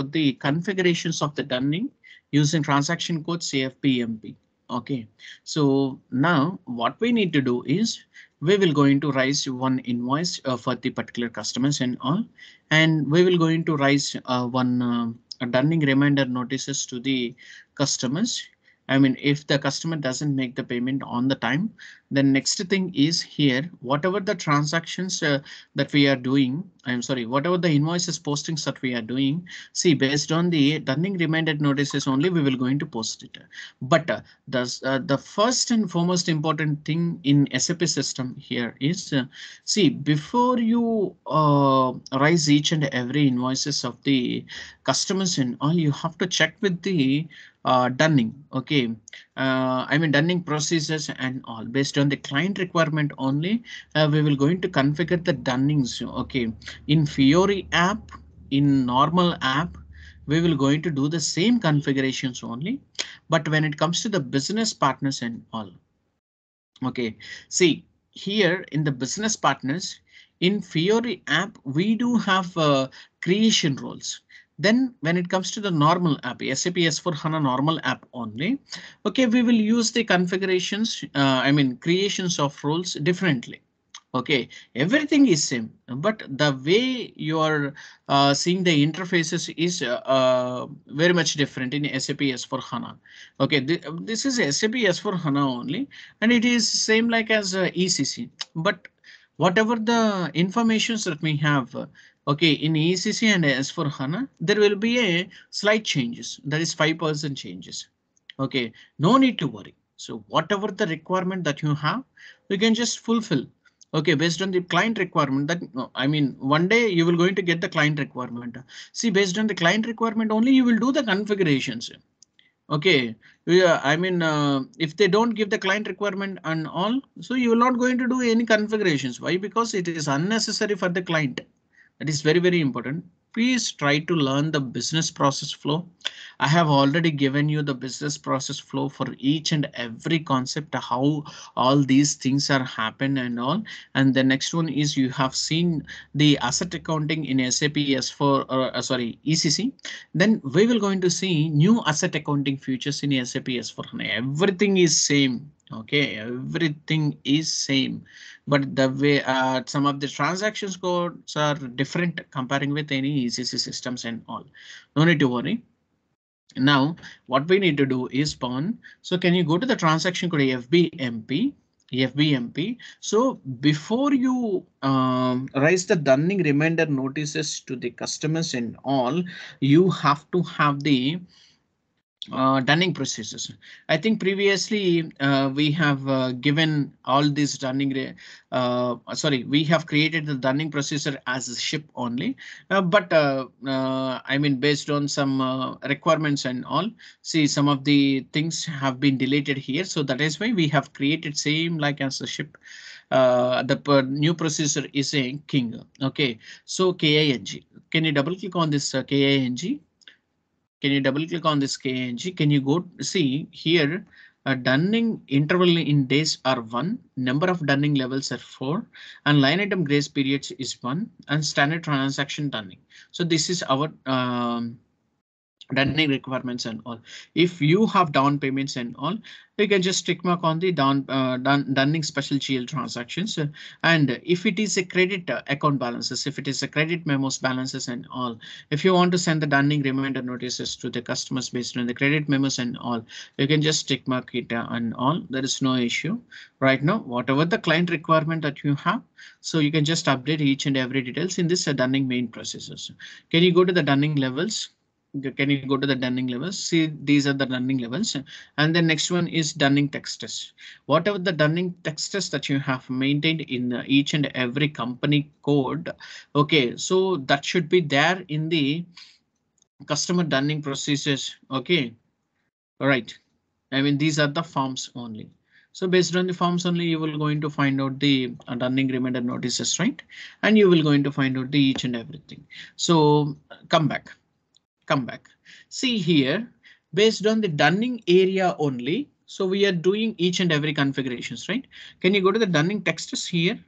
the configurations of the dunning using transaction code CFPMP. Okay, so now what we need to do is we will going to raise one invoice uh, for the particular customers and all, and we will going to raise uh, one uh, dunning reminder notices to the customers I mean, if the customer doesn't make the payment on the time, then next thing is here, whatever the transactions uh, that we are doing, I'm sorry, whatever the invoices postings that we are doing, see, based on the dunning reminder notices only, we will going to post it. But uh, the, uh, the first and foremost important thing in SAP system here is, uh, see, before you uh, raise each and every invoices of the customers and all, you have to check with the uh, dunning. Okay, uh, I mean dunning processes and all based on the client requirement only. Uh, we will going to configure the dunnings. Okay, in Fiori app, in normal app, we will going to do the same configurations only. But when it comes to the business partners and all, okay, see here in the business partners in Fiori app, we do have uh, creation roles. Then when it comes to the normal app, SAP S4 HANA normal app only, OK, we will use the configurations, uh, I mean creations of roles differently. OK, everything is same, but the way you are uh, seeing the interfaces is uh, uh very much different in SAP S4 HANA. OK, th this is SAP S4 HANA only, and it is same like as uh, ECC, but whatever the informations that we have uh, Okay, in ECC and S4 HANA, there will be a slight changes. That is 5% changes. Okay, no need to worry. So whatever the requirement that you have, you can just fulfill. Okay, based on the client requirement that I mean, one day you will going to get the client requirement. See, based on the client requirement only, you will do the configurations. Okay, yeah, I mean, uh, if they don't give the client requirement and all, so you are not going to do any configurations. Why? Because it is unnecessary for the client. That is very, very important. Please try to learn the business process flow. I have already given you the business process flow for each and every concept, how all these things are happen and all. And the next one is you have seen the asset accounting in SAP S4, uh, sorry, ECC. Then we will going to see new asset accounting features in SAP S4. Everything is same okay everything is same but the way uh, some of the transactions codes are different comparing with any ECC systems and all. No need to worry. Now what we need to do is Pawan. So can you go to the transaction code FBMP FBMP. So before you um, raise the dunning reminder notices to the customers and all, you have to have the uh, dunning processes. I think previously uh, we have uh, given all these dunning, uh, sorry, we have created the dunning processor as a ship only, uh, but uh, I mean based on some requirements and all, see some of the things have been deleted here. So that is why we have created same like as a ship. the new processor is a king. OK, so KING. Can you double click on this KING? Can you double click on this KNG? Can you go see here? A dunning interval in days are one, number of dunning levels are four, and line item grace periods is one, and standard transaction dunning. So this is our um, dunning requirements and all. If you have down payments and all, you can just tick mark on the down uh, dun dunning special GL transactions. and if it is a credit uh, account balances, if it is a credit memos balances and all, if you want to send the dunning reminder notices to the customers based on the credit memos and all, you can just tick mark it uh, and all. There is no issue right now. Whatever the client requirement that you have, so you can just update each and every details in this uh, dunning main processes. Can you go to the dunning levels? Can you go to the dunning levels? See these are the dunning levels. And the next one is dunning text test. Whatever the dunning text test that you have maintained in each and every company code okay so that should be there in the customer dunning processes okay? All right. I mean these are the forms only. So based on the forms only you will going to find out the uh, dunning reminder notices right? And you will going to find out the each and everything. So come back come back. See here, based on the dunning area only. So we are doing each and every configurations, right? Can you go to the dunning texts here?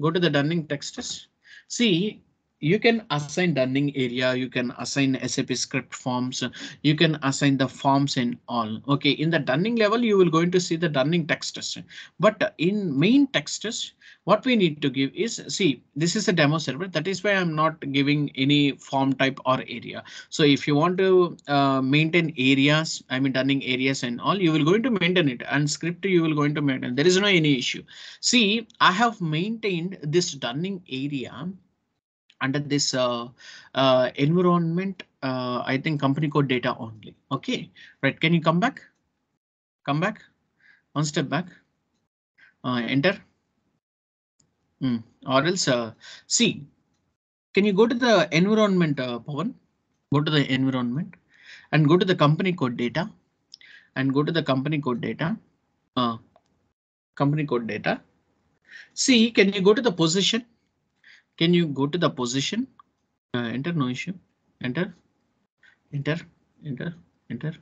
Go to the dunning texts. See, you can assign dunning area, you can assign SAP script forms, you can assign the forms and all. OK, in the dunning level, you will going to see the dunning text. But in main text what we need to give is see this is a demo server. That is why I'm not giving any form type or area. So if you want to uh, maintain areas, I mean dunning areas and all, you will going to maintain it and script you will going to maintain. There is no any issue. See, I have maintained this dunning area under this uh, uh, environment, uh, I think company code data only. OK, right. Can you come back? Come back one step back. Uh, enter. Mm. Or else uh, see. Can you go to the environment, uh, Pawan? Go to the environment and go to the company code data and go to the company code data. Uh, company code data. See, can you go to the position? Can you go to the position? Uh, enter no issue. Enter, enter, enter, enter.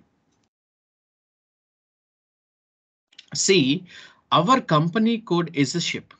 See, our company code is a ship.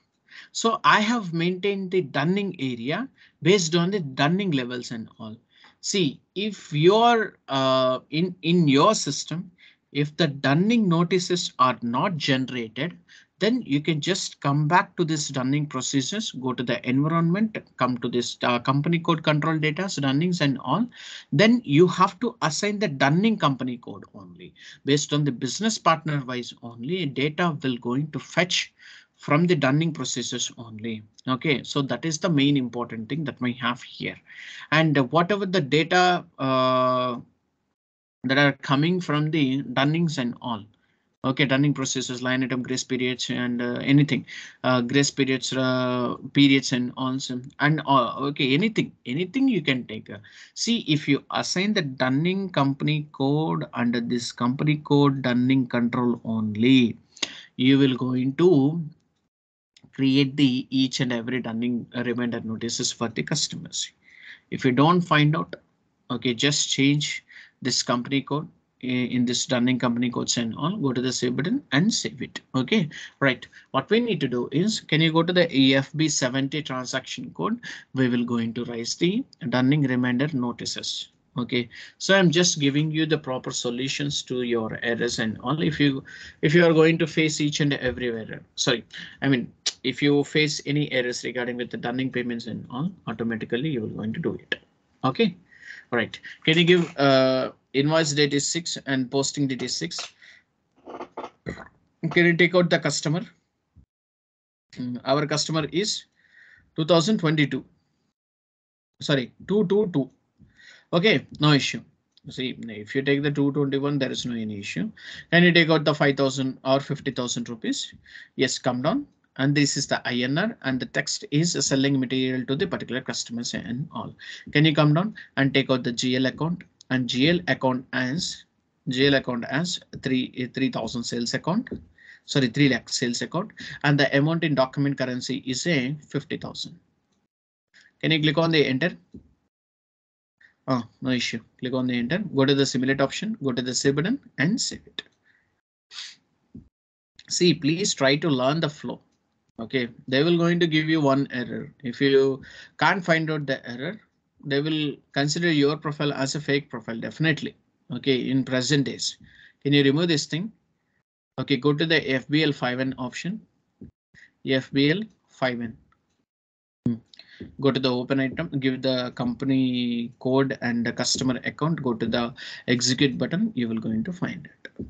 So I have maintained the dunning area based on the dunning levels and all. See, if you're uh, in in your system, if the dunning notices are not generated, then you can just come back to this dunning processes, go to the environment, come to this uh, company code control data, dunnings and all. Then you have to assign the dunning company code only based on the business partner wise only data will going to fetch from the dunning processes only. OK, so that is the main important thing that we have here. And whatever the data uh, that are coming from the dunnings and all Okay, dunning processes, line item, grace periods, and uh, anything, uh, grace periods, uh, periods, and also, and uh, okay, anything, anything you can take. Uh, see, if you assign the dunning company code under this company code dunning control only, you will go into create the each and every dunning reminder notices for the customers. If you don't find out, okay, just change this company code in this dunning company codes and all go to the save button and save it. Okay right. What we need to do is can you go to the FB 70 transaction code? We will go into raise the dunning reminder notices. Okay so i'm just giving you the proper solutions to your errors and all. If you if you are going to face each and every error sorry i mean if you face any errors regarding with the dunning payments and all automatically you will going to do it. Okay all right. Can you give uh invoice date is 6 and posting date is 6. Can you take out the customer? Hmm, our customer is 2022. Sorry, 222. Okay, no issue. See, if you take the 221, there is no any issue. Can you take out the 5000 or 50,000 rupees? Yes, come down. And this is the INR and the text is selling material to the particular customers and all. Can you come down and take out the GL account and GL account as GL account as three eh, 3000 sales account. Sorry, 3 lakh sales account and the amount in document currency is eh, a 50,000. Can you click on the enter? Oh, no issue. Click on the enter. Go to the simulate option. Go to the save button and save it. See, please try to learn the flow. OK, they will going to give you one error. If you can't find out the error, they will consider your profile as a fake profile definitely. Okay in present days. Can you remove this thing? Okay go to the fbl 5n option. Fbl 5n hmm. go to the open item give the company code and the customer account. Go to the execute button you will going to find it.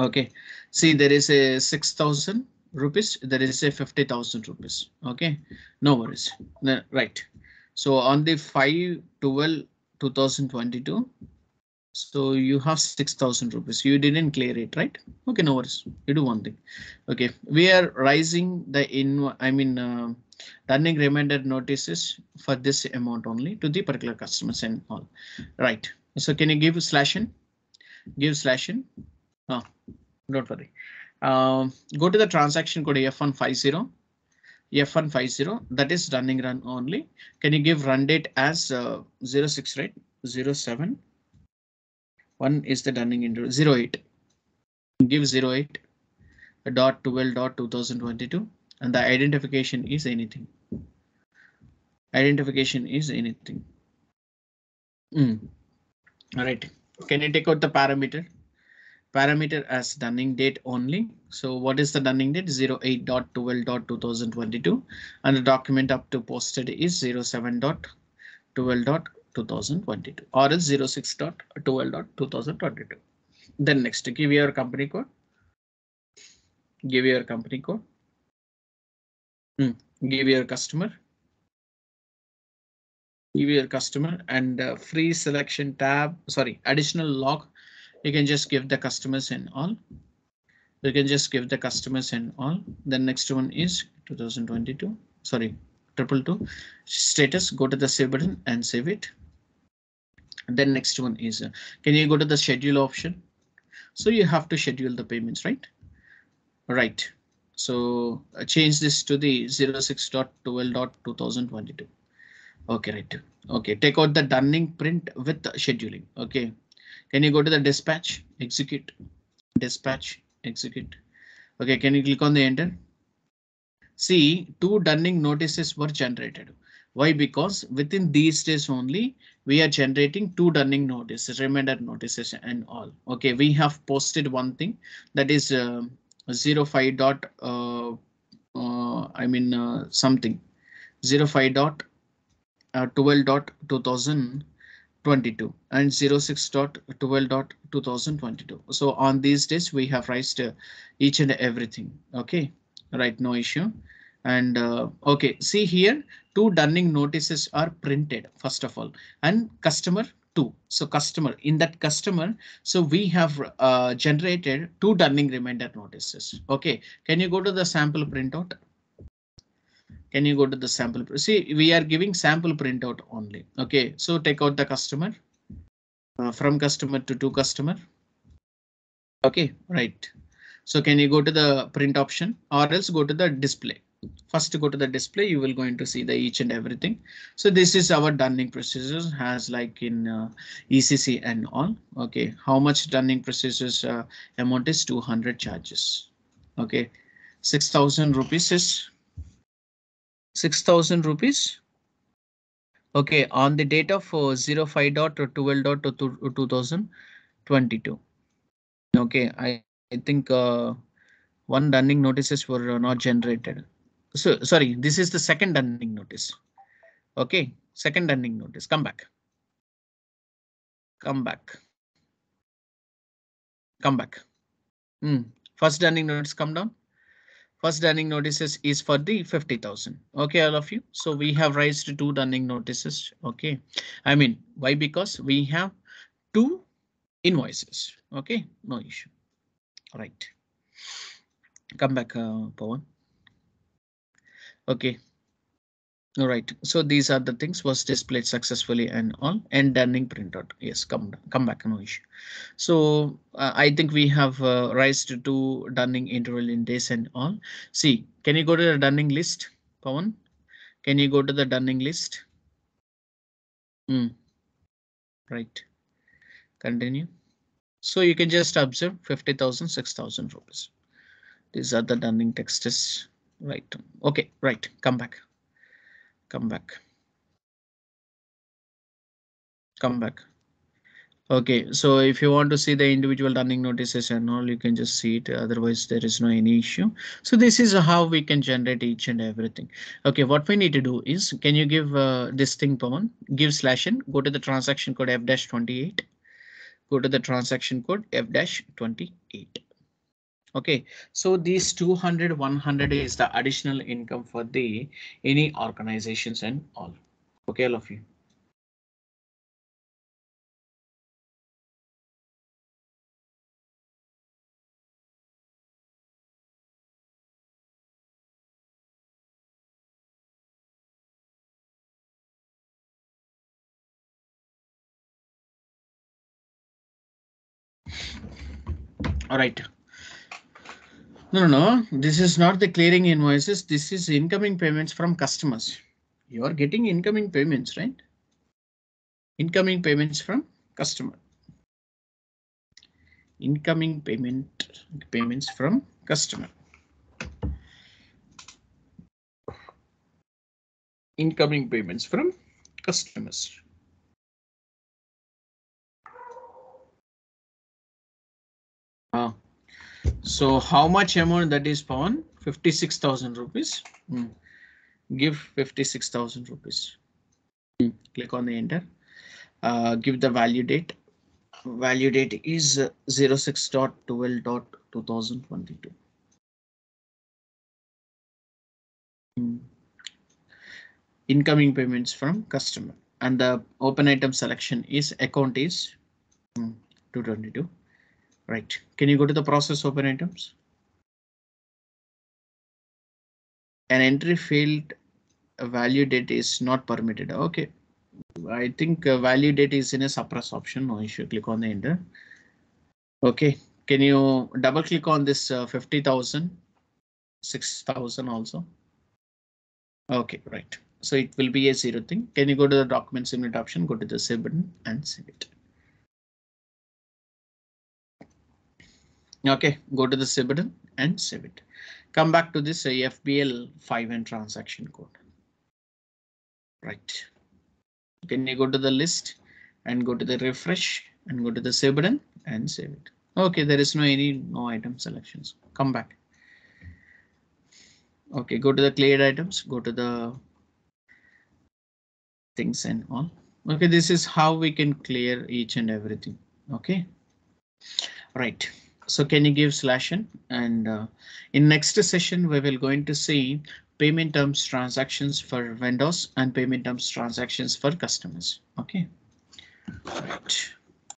Okay see there is a 6000 rupees there is a 50,000 rupees. Okay no worries. Right so on the 5 12 2022, so you have 6000 rupees. You didn't clear it, right? Okay, no worries. You do one thing. Okay, we are rising the in, I mean, uh, dunning reminder notices for this amount only to the particular customers and all. Right. So can you give slash in? Give slash in. Oh, don't worry. Um, go to the transaction code F150 F150 that is dunning run only. Can you give run date as uh, 06 right? 07. One is the running into 08. Give 08 dot 12 dot 2022 and the identification is anything. Identification is anything. Mm. All right. Can you take out the parameter? Parameter as dunning date only. So what is the dunning date? 08.12.2022 and the document up to posted is 07.12.2022 or is 06.12.2022. Then next give your company code. Give your company code. Mm. Give your customer give your customer and uh, free selection tab sorry additional log you can just give the customers in all. You can just give the customers in all. The next one is 2022 sorry triple two. Status go to the save button and save it. Then next one is uh, can you go to the schedule option? So you have to schedule the payments right? Right. So uh, change this to the 06.12.2022 Okay, right. Okay, take out the dunning print with scheduling. Okay, can you go to the dispatch, execute, dispatch, execute. Okay, can you click on the enter? See, two dunning notices were generated. Why? Because within these days only we are generating two dunning notices, reminder notices and all. OK, we have posted one thing that is uh, 05 dot uh, uh, I mean uh, something 05 dot uh, 12.2022 and 06.12.2022. So on these days we have raised uh, each and everything. OK, right, no issue. And uh, OK, see here two dunning notices are printed first of all and customer two. So customer in that customer. So we have uh, generated two dunning reminder notices. OK, can you go to the sample printout? Can you go to the sample? See, we are giving sample printout only. OK, so take out the customer uh, from customer to to customer. OK, right. So can you go to the print option or else go to the display? First go to the display, you will going to see the each and everything. So this is our dunning procedures has like in uh, ECC and all. OK, how much dunning procedures uh, amount is 200 charges. OK, 6000 rupees is 6000 rupees. Okay, on the date of uh, 05 dot 12 dot 2022. Okay, I, I think uh, one dunning notices were not generated. So sorry, this is the second dunning notice. Okay, second dunning notice. Come back. Come back. Come back. Mm. First dunning notice come down. First dunning notices is for the 50,000. OK, all of you. So we have raised two dunning notices. OK, I mean, why? Because we have two invoices. OK, no issue. All right. Come back, uh, Pawan. OK, all right, so these are the things was displayed successfully and all and dunning printout. Yes, come come back, no issue. So uh, I think we have uh, raised to dunning interval in days and all. See, can you go to the dunning list, Pawan? Can you go to the dunning list? Mm. Right. Continue. So you can just observe 50,000, 6,000 rupees. These are the dunning texts. Right. OK, right. Come back come back. Come back. Okay so if you want to see the individual dunning notices and all you can just see it. Otherwise there is no any issue. So this is how we can generate each and everything. Okay what we need to do is can you give uh, this thing Pawan? Give slash n go to the transaction code f dash 28 go to the transaction code f dash 28 Okay, so these 200, 100 is the additional income for the any organizations and all. Okay, all of you. All right. No, no, no. This is not the clearing invoices. This is incoming payments from customers. You are getting incoming payments, right? Incoming payments from customer. Incoming payment payments from customer. incoming payments from customers. Uh, so how much amount that is Pawan? 56,000 rupees. Hmm. Give 56,000 rupees. Hmm. Click on the enter. Uh, give the value date. Value date is uh, 06.12.2022. Hmm. Incoming payments from customer and the open item selection is account is 222. Right. Can you go to the process open items? An entry failed value date is not permitted. OK. I think value date is in a suppress option. No issue. Click on the enter. OK. Can you double click on this uh, 50,000, 6,000 also? OK, right. So it will be a zero thing. Can you go to the document submit option, go to the save button and save it. OK, go to the button and save it. Come back to this uh, FBL 5N transaction code. Right. Can you go to the list and go to the refresh and go to the button and save it. OK, there is no any no item selections. Come back. OK, go to the cleared items, go to the things and all. OK, this is how we can clear each and everything. OK, right. So can you give slash in and uh, in next session we will going to see payment terms transactions for vendors and payment terms transactions for customers. OK, right.